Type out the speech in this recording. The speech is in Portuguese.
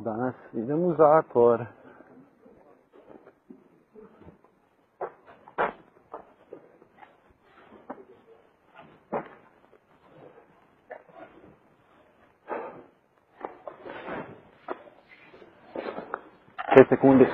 Danas lá agora. Três segundos.